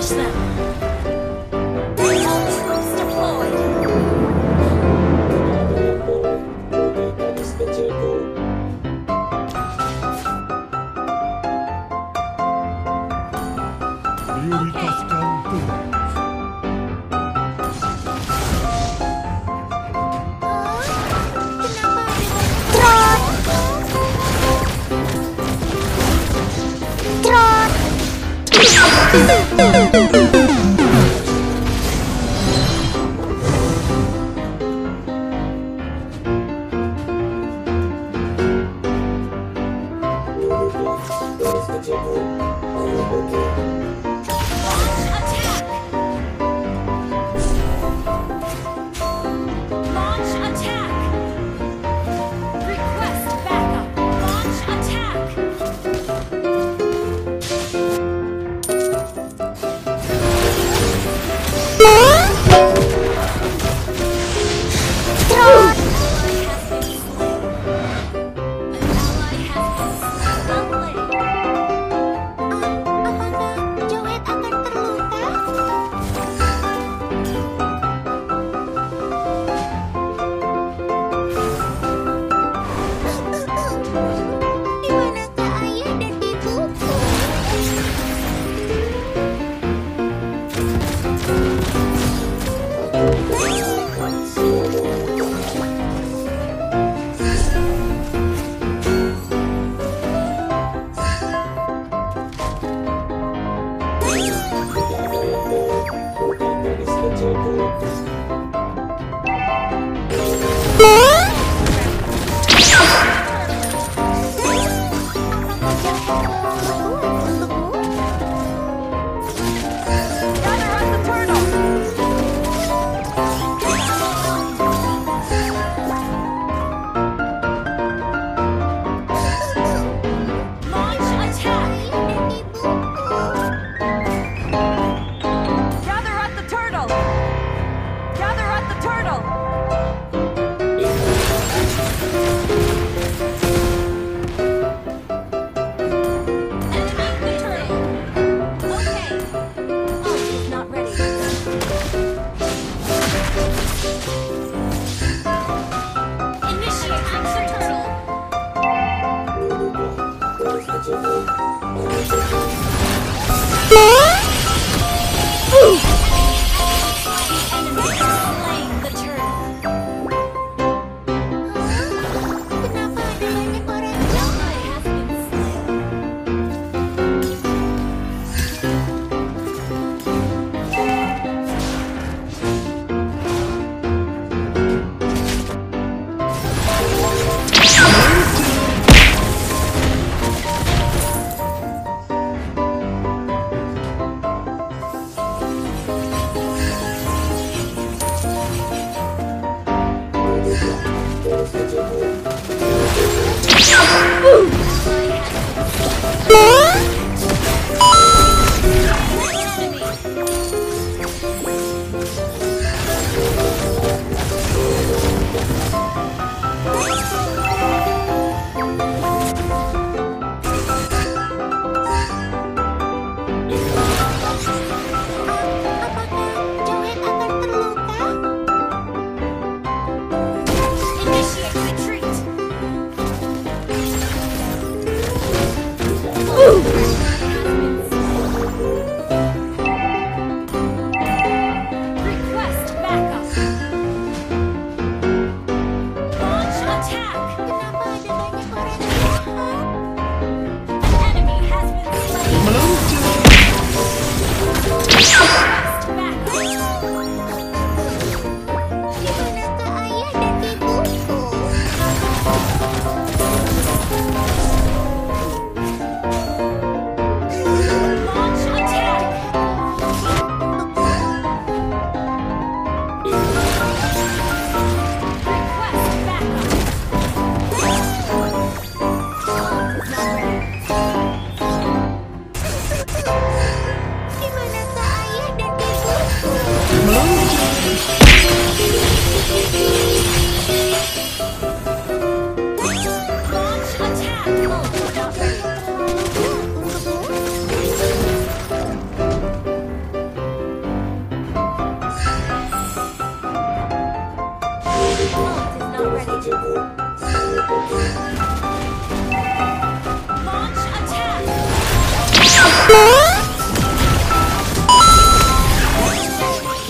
Smash them! All troops deployed! Prioritas kantor. Attack! Launch attack! Request backup! Launch attack!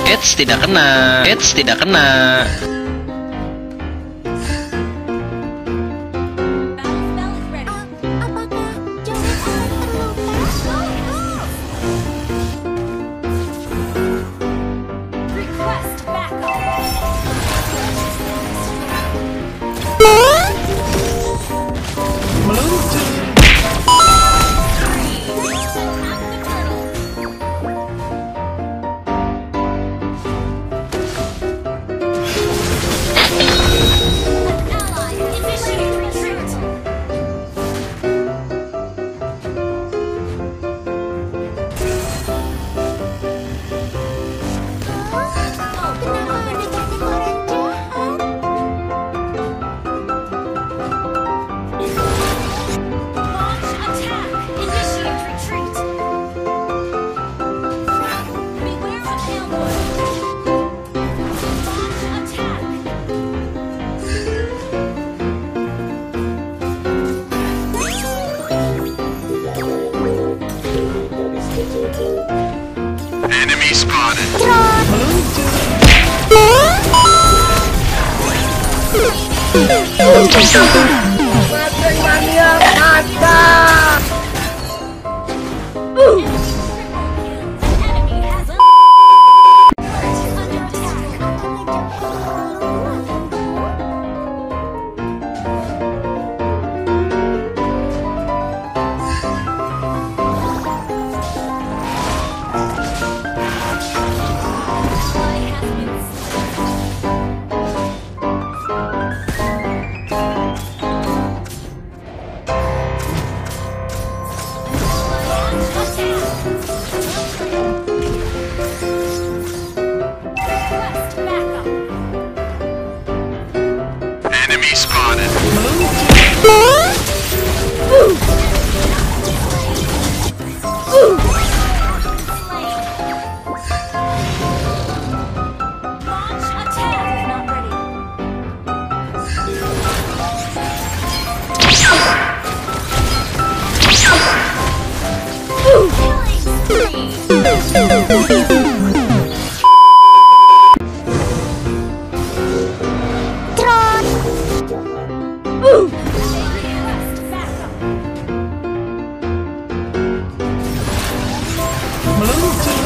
Eits, tidak kena. Eits, tidak kena. Enemy I'm a little too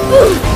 Oh.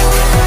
Yeah.